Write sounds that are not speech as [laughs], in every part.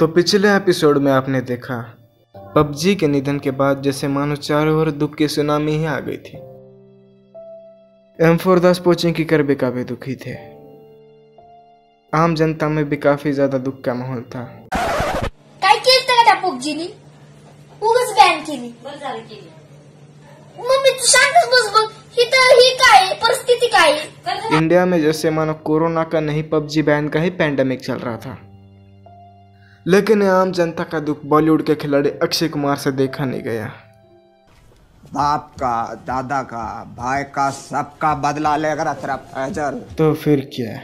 तो पिछले एपिसोड में आपने देखा पबजी के निधन के बाद जैसे मानो चारों ओर दुख की सुनामी ही आ गई थी। एम फोर दास पोचिंग की कर भी काफ़ी दुखी थे। आम जनता में भी काफ़ी ज़्यादा दुख का माहौल था। काय केलं का पबजीनी उगाच बॅन केली मम्मी तू शांतच बस बघ ही तर ही काय परिस्थिती काय इंडिया में जैसे मानो कोरोना का नहीं पबजी बैन का ही पैंडेमिक चल रहा था। लेकिन आम जनता का दुख बॉलीवुड के खिलाड़ी अक्षय कुमार से देखा नहीं गया। बाप का दादा का भाई का सबका बदला लेकर तेरा फैजल तो फिर क्या?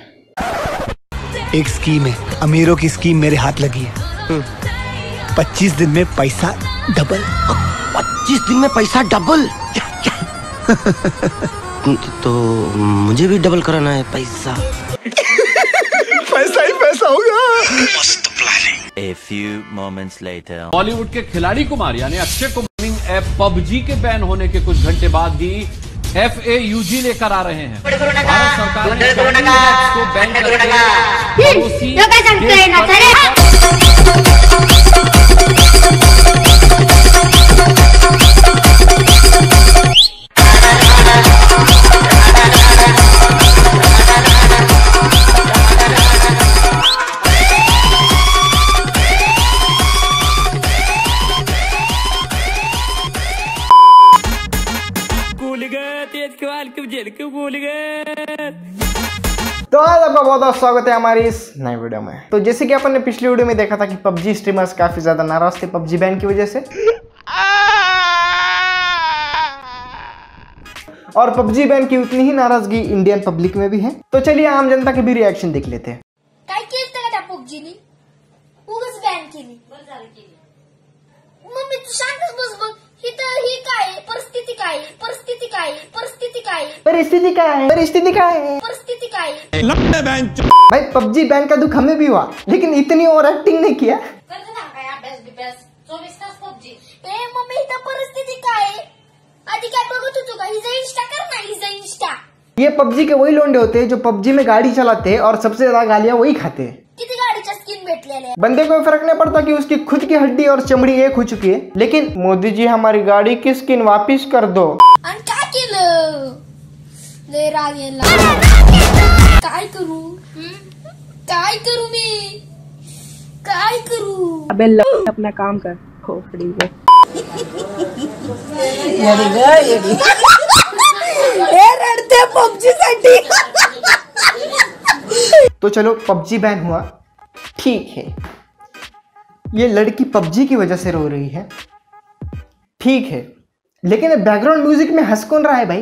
एक स्कीम है। अमीरों की स्कीम मेरे हाथ लगी है। पच्चीस दिन में पैसा डबल पच्चीस दिन में पैसा डबल [laughs] तो मुझे भी डबल कराना है पैसा। [laughs] पैसा ही पैसा होगा। A few moments later. Bollywood के खिलाड़ी कुमार यानी अक्षय कुमार ऐप पबजी के बैन होने के कुछ घंटे बाद भी एफ़ ए यू जी लेकर आ रहे हैं। भारत सरकार ने को बैन करके लोकं सांगतोय ना, तो आज आपका बहुत बहुत स्वागत है हमारी इस नई वीडियो में। तो जैसे कि अपन ने पिछली वीडियो में देखा था कि पबजी स्ट्रीमर्स काफ़ी ज़्यादा नाराज़ थे पबजी बैन की वजह से। और पबजी बैन की उतनी ही नाराज़गी इंडियन पब्लिक में भी है। तो चलिए आम जनता के भी रिएक्शन देख लेते हैं। मम्मी तू शांतच बस बघ ही तर ही काय? परिस्थिती काय परिस्थिती काय परिस्थिती काय परिस्थिति क्या है परिस्थिति क्या है परिस्थिती काय आहे? भाई पबजी बैन का दुख हमें भी हुआ लेकिन इतनी ओवर एक्टिंग नहीं किया। ए मम्मी इथं परिस्थिती काय आधी काय बघत होतो का हिचा इंस्टा कर ना हिचा इंस्टा ये पबजी के वही लोंडे होते हैं जो पबजी में गाड़ी चलाते हैं और सबसे ज़्यादा गालियाँ वही खाते। हैं बंदे को फ़र्क नहीं पड़ता कि उसकी खुद की हड्डी और चमड़ी एक हो चुकी है। लेकिन मोदी जी हमारी गाड़ी की स्किन वापिस कर दो। काय करू? काय करू मी। काय करू। अबे अपना काम कर। खोपड़ी में रडते पबजी साठी तो चलो पबजी बैन हुआ। ठीक है। ये लड़की पबजी की वजह से रो रही है। ठीक है। लेकिन बैकग्राउंड म्यूज़िक में हंस कौन रहा है भाई।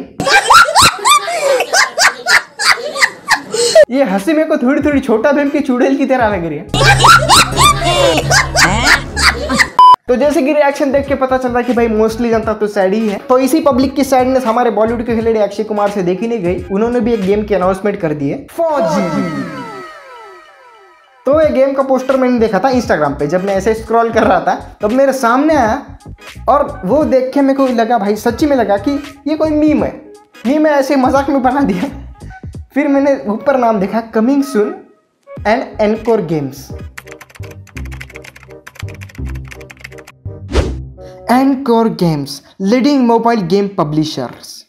ये हँसी मेरे को थोड़ी थोड़ी छोटा भीम की चुड़ैल की तरह लग रही है। तो जैसे कि रिएक्शन देख के पता चल रहा है कि भाई मोस्टली जनता तो सैड ही है। तो इसी पब्लिक की सैडनेस हमारे बॉलीवुड के खिलाड़ी अक्षय कुमार से देखी नहीं गई। उन्होंने भी एक गेम की अनाउंसमेंट कर दी है। फौजी। तो ये गेम का पोस्टर मैंने देखा था इंस्टाग्राम पे, जब मैं ऐसे स्क्रॉल कर रहा था, तब तो मेरे सामने आया और वो देख के मेरे को लगा, भाई सच्ची में लगा कि ये कोई मीम है। मीम है ऐसे मज़ाक में बना दिया। फिर मैंने ऊपर नाम देखा coming soon and Encore Games Encore Games leading mobile game publishers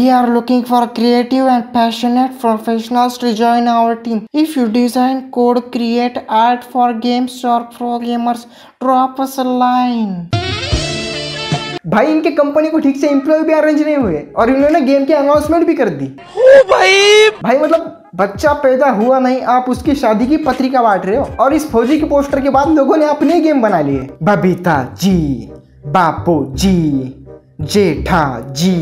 We are looking for creative and passionate professionals to join our team. If you design, code, create art for games or pro gamers, drop us a line. भाई इनके company को ठीक से employ भी arrange नहीं हुए और इन्होंने गेम की अनाउंसमेंट भी कर दी भाई भाई मतलब बच्चा पैदा हुआ नहीं आप उसकी शादी की पत्रिका बांट रहे हो और इस फौजी के पोस्टर के बाद लोगों ने अपने गेम बना लिए Babita ji Bapu ji Jetha ji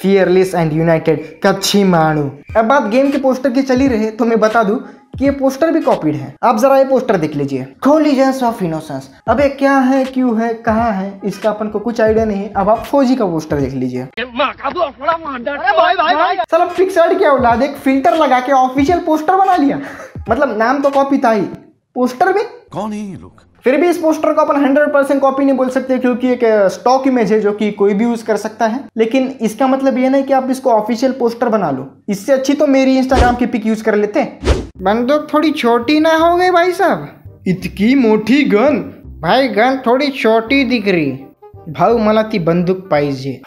fearless and united Kutchi मानू अब बात गेम के पोस्टर की चली रहे तो मैं बता दूँ कि ये पोस्टर भी कॉपीड है। आप जरा ये पोस्टर देख लीजिए। कोलिजेंस ऑफ़ इनोसेंस अबे क्या है क्यों है कहाँ है इसका अपन को कुछ आइडिया नहीं है। अब आप फौजी का पोस्टर देख लीजिए। साला पिक्सर्ड क्या औलाद एक फ़िल्टर लगा के ऑफिशियल पोस्टर बना लिया। मतलब नाम तो कॉपी था ही। पोस्टर में कौन है ये लोग? फिर भी इस पोस्टर को अपन 100 परसेंट कॉपी नहीं बोल सकते क्योंकि एक स्टॉक इमेज है जो कि कोई भी यूज़ कर सकता है। लेकिन इसका मतलब ये नहीं कि आप इसको ऑफिशियल पोस्टर बना लो। इससे अच्छी तो मेरी इंस्टाग्राम की पिक यूज़ कर लेते बंदूक थोड़ी छोटी ना हो गई भाई साहब। इतकी मोटी गन। भाई गन थोड़ी छोटी दिख रही। भाऊ मला ती बंदूक पाहिजे।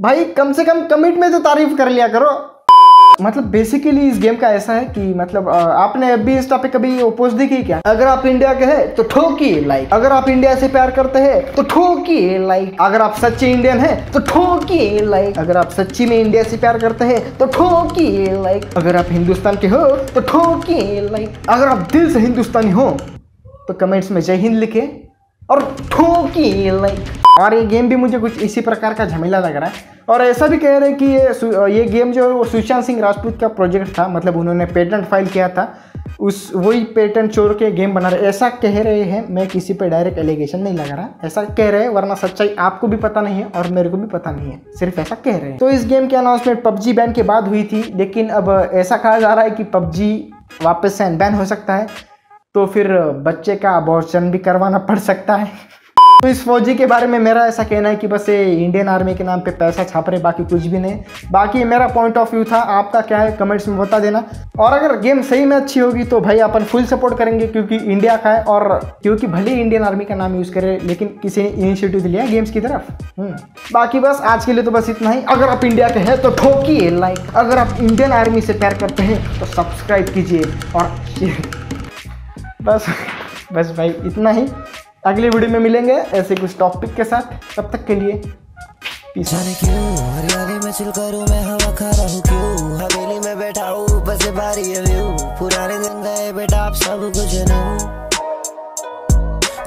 भाई कम से कम कमिट में तो तारीफ़ कर लिया करो। मतलब बेसिकली इस गेम का ऐसा है कि मतलब आपने अभी इंस्टा पे कभी ओपोज देखी क्या? अगर आप इंडिया के हैं तो ठोकिए लाइक अगर आप इंडिया से प्यार करते हैं तो ठोकिए लाइक अगर आप सच्चे इंडियन हैं तो ठोकिए लाइक अगर आप सच्ची में इंडिया से प्यार करते हैं तो ठोकिए लाइक अगर आप हिंदुस्तान के हो तो ठोकिए लाइक अगर आप दिल से हिंदुस्तानी हो तो कमेंट्स में जय हिंद लिखे और ठोकी लाइक और ये गेम भी मुझे कुछ इसी प्रकार का झमेला लग रहा है। और ऐसा भी कह रहे हैं कि ये ये गेम जो है वो सुशांत सिंह राजपूत का प्रोजेक्ट था मतलब उन्होंने पेटेंट फ़ाइल किया था। उस, वही पेटेंट चोर के गेम बना रहे ऐसा कह रहे हैं, मैं किसी पे डायरेक्ट एलिगेशन नहीं लगा रहा। ऐसा कह रहे हैं, वरना सच्चाई आपको भी पता नहीं है और मेरे को भी पता नहीं है। सिर्फ़ ऐसा कह रहे हैं। तो इस गेम की अनाउंसमेंट पबजी बैन के बाद हुई थी, लेकिन अब ऐसा कहा जा रहा है कि पबजी वापस से बैन हो सकता है। तो फिर बच्चे का अबॉर्शन भी करवाना पड़ सकता है। तो इस फौजी के बारे में मेरा ऐसा कहना है कि बस ये इंडियन आर्मी के नाम पे पैसा छाप रहे, बाकी कुछ भी नहीं। बाकी मेरा पॉइंट ऑफ़ व्यू था, आपका क्या है कमेंट्स में बता देना। और अगर गेम सही में अच्छी होगी तो भाई अपन फुल सपोर्ट करेंगे, क्योंकि इंडिया का है और क्योंकि भले इंडियन आर्मी का नाम यूज़ करे, लेकिन किसी ने इनिशिएटिव लिया गेम्स की तरफ़। हम्म। बाकी बस आज के लिए तो बस इतना ही। अगर आप इंडिया के हैं तो ठोकिए लाइक अगर आप इंडियन आर्मी से प्यार करते हैं तो सब्सक्राइब कीजिए और [laughs] बस बस भाई इतना ही। अगली वीडियो में मिलेंगे ऐसे कुछ टॉपिक के साथ। तब तक के लिए जाने क्यों? हरियाली में चिल करूँ मैं, हवा खा रहा हूँ क्यों? हवेली में बैठा हूँ ऊपर से बारी है व्यू पुराने दिन गए बेटा आप सब कुछ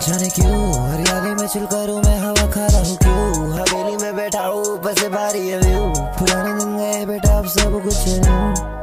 जाने क्यों? हरियाली में चिल करूँ मैं, हवा खा रहा हूँ क्यों? हवेली में बैठा हूँ ऊपर से है व्यू पुराने दिन गए बेटा आप सब कुछ नहीं